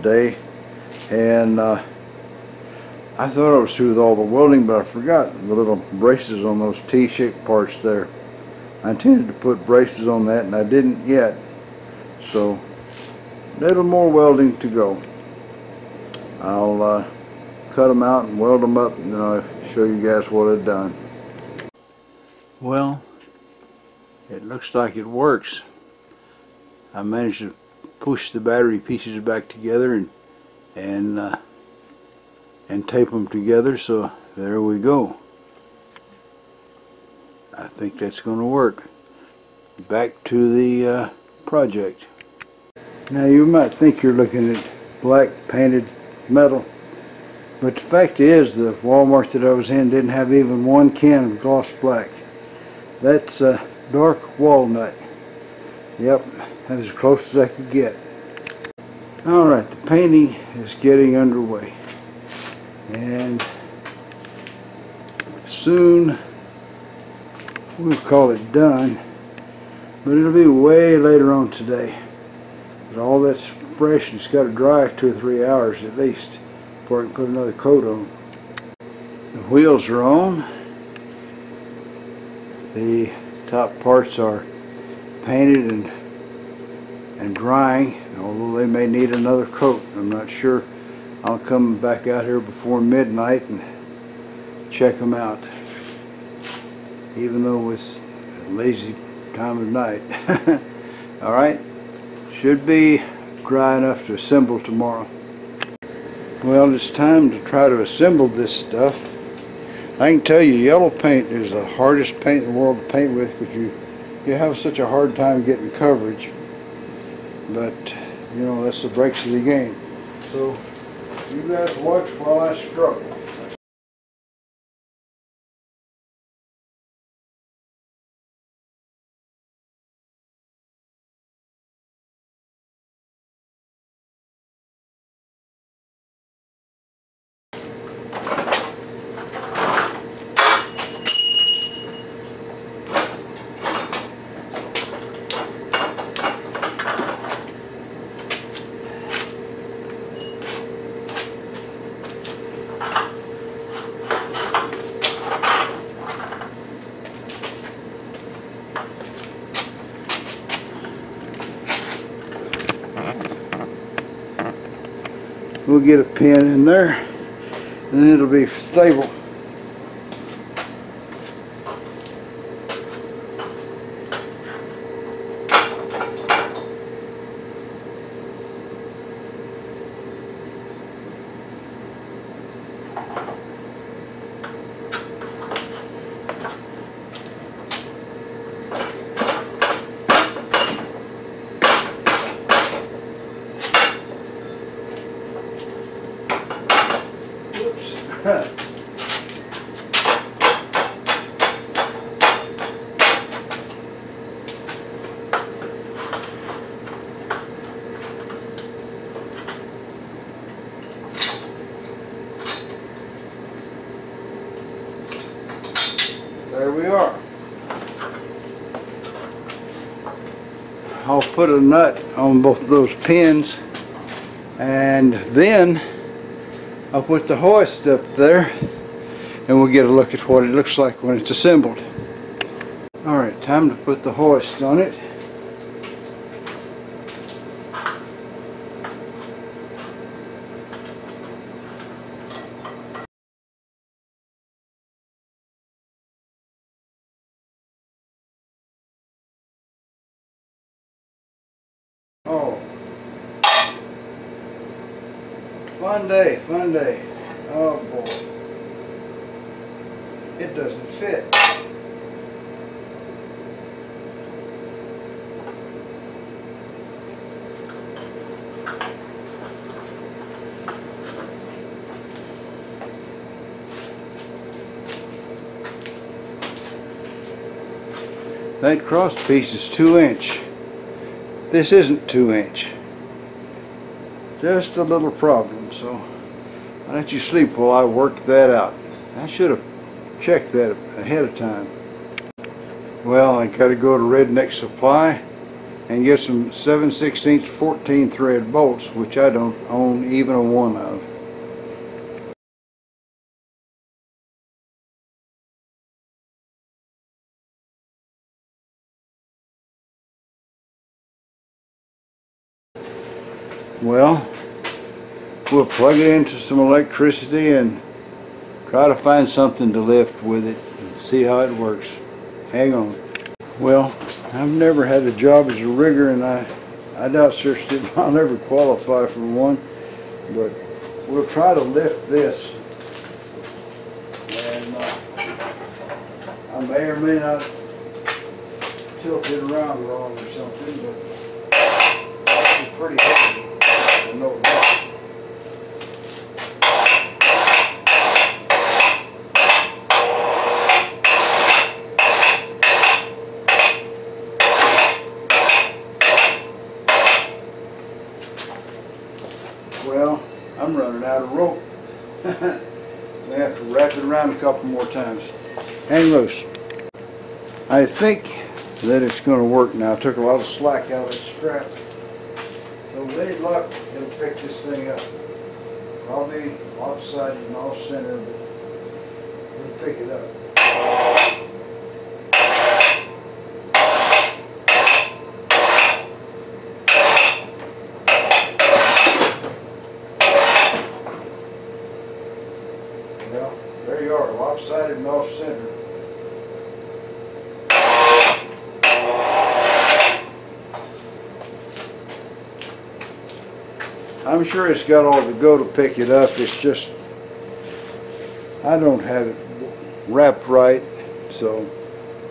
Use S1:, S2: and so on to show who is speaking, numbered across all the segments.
S1: today and uh, I thought I was through with all the welding but I forgot the little braces on those T-shaped parts there. I intended to put braces on that and I didn't yet so a little more welding to go. I'll uh, cut them out and weld them up and then I'll show you guys what I've done. Well, it looks like it works. I managed to push the battery pieces back together and and uh, and tape them together so there we go. I think that's going to work. Back to the uh, project. Now you might think you're looking at black painted metal but the fact is the Walmart that I was in didn't have even one can of gloss black. That's uh, dark walnut. Yep that's as close as I could get. Alright the painting is getting underway. And soon we'll call it done but it'll be way later on today. All that's fresh and it's got to dry two or three hours at least before I can put another coat on. The wheels are on. The top parts are painted and and drying although they may need another coat. I'm not sure. I'll come back out here before midnight and check them out even though it's a lazy time of night. Alright should be dry enough to assemble tomorrow. Well it's time to try to assemble this stuff. I can tell you yellow paint is the hardest paint in the world to paint with because you you have such a hard time getting coverage but you know that's the breaks of the game. So you guys watch while I struggle we'll get a pin in there and it'll be stable. there we are. I'll put a nut on both those pins and then I'll put the hoist up there and we'll get a look at what it looks like when it's assembled. Alright, time to put the hoist on it. Oh. Fun day, fun day. Oh boy. It doesn't fit. That cross piece is two inch. This isn't two inch. Just a little problem, so I'll let you sleep while I work that out. I should have checked that ahead of time. Well, I gotta go to Redneck Supply and get some 7 16 14 thread bolts, which I don't own even a one of. Well, we'll plug it into some electricity and try to find something to lift with it and see how it works. Hang on. Well, I've never had a job as a rigger and I, I doubt seriously I'll ever qualify for one, but we'll try to lift this. And uh, I may or may not tilt it around wrong or something, but it's pretty heavy. No doubt. Well, I'm running out of rope. we have to wrap it around a couple more times. Hang loose. I think that it's going to work now. I took a lot of slack out of the strap. So with any luck, it'll pick this thing up. Probably lopsided and off center, but it'll pick it up. Well, there you are, lopsided and off I'm sure it's got all the go to pick it up. It's just, I don't have it wrapped right, so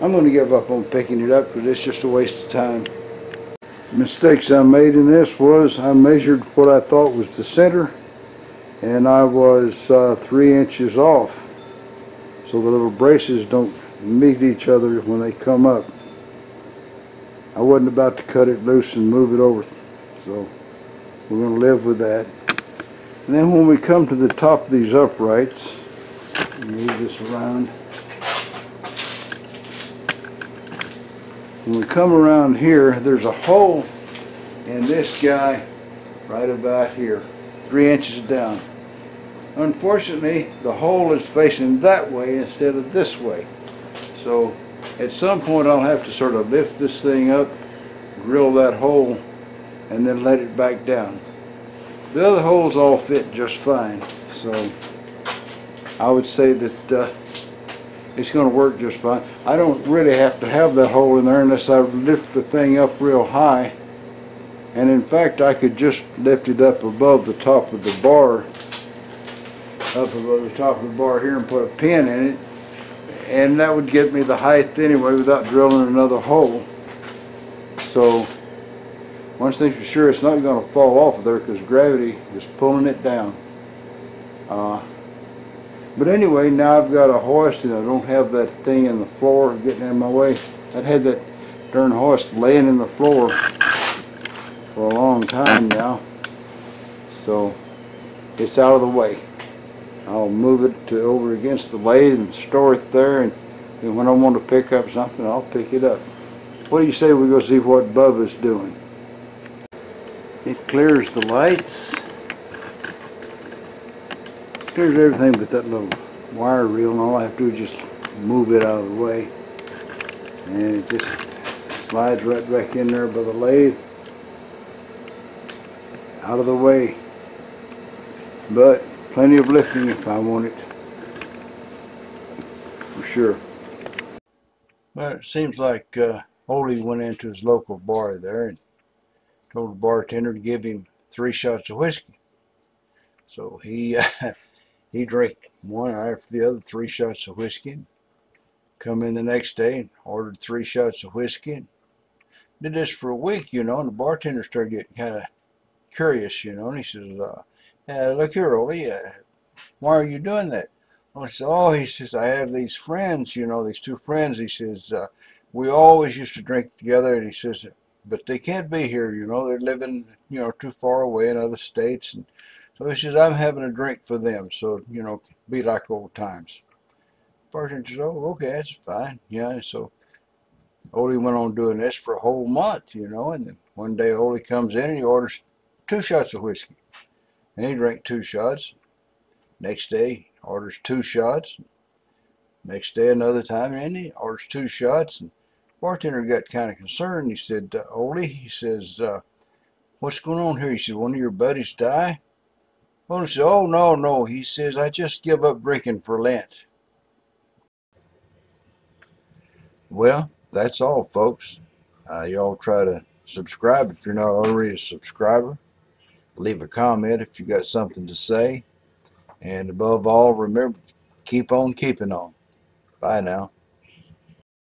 S1: I'm going to give up on picking it up because it's just a waste of time. Mistakes I made in this was I measured what I thought was the center and I was uh, three inches off so the little braces don't meet each other when they come up. I wasn't about to cut it loose and move it over so we're going to live with that. And then when we come to the top of these uprights, move this around. When we come around here, there's a hole in this guy right about here, three inches down. Unfortunately, the hole is facing that way instead of this way. So at some point I'll have to sort of lift this thing up, drill that hole, and then let it back down. The other holes all fit just fine, so I would say that uh, it's going to work just fine. I don't really have to have that hole in there unless I lift the thing up real high. And in fact, I could just lift it up above the top of the bar, up above the top of the bar here and put a pin in it. And that would get me the height anyway without drilling another hole. So, one thing's for sure, it's not going to fall off of there because gravity is pulling it down. Uh, but anyway, now I've got a hoist and I don't have that thing in the floor getting in my way. I've had that darn hoist laying in the floor for a long time now. So it's out of the way. I'll move it to over against the lathe and store it there and, and when I want to pick up something I'll pick it up. What do you say we go see what Bubba's doing? It clears the lights. Clears everything but that little wire reel and all I have to do is just move it out of the way. And it just slides right back in there by the lathe. Out of the way. But plenty of lifting if I want it. For sure. But it seems like uh, Ole went into his local bar there and told the bartender to give him three shots of whiskey so he he drank one after the other, three shots of whiskey. Come in the next day and ordered three shots of whiskey. And Did this for a week, you know, and the bartender started getting kind of curious, you know, and he says, uh, uh, look here, Ole, uh, why are you doing that? I said, oh, he says, I have these friends, you know, these two friends. He says, uh, we always used to drink together, and he says, but they can't be here, you know, they're living, you know, too far away in other states, and so he says, I'm having a drink for them, so, you know, be like old times. Bartender says, oh, okay, that's fine. Yeah, so Ole went on doing this for a whole month, you know, and then one day Ole comes in and he orders two shots of whiskey. And he drank two shots. Next day, orders two shots. Next day, another time, and he orders two shots. And bartender got kind of concerned. He said, uh, Ole, he says, uh, what's going on here? He said, one of your buddies die? Ole said, oh, no, no. He says, I just give up drinking for Lent. Well, that's all, folks. Uh, y'all try to subscribe if you're not already a subscriber. Leave a comment if you got something to say. And above all, remember, keep on keeping on. Bye now.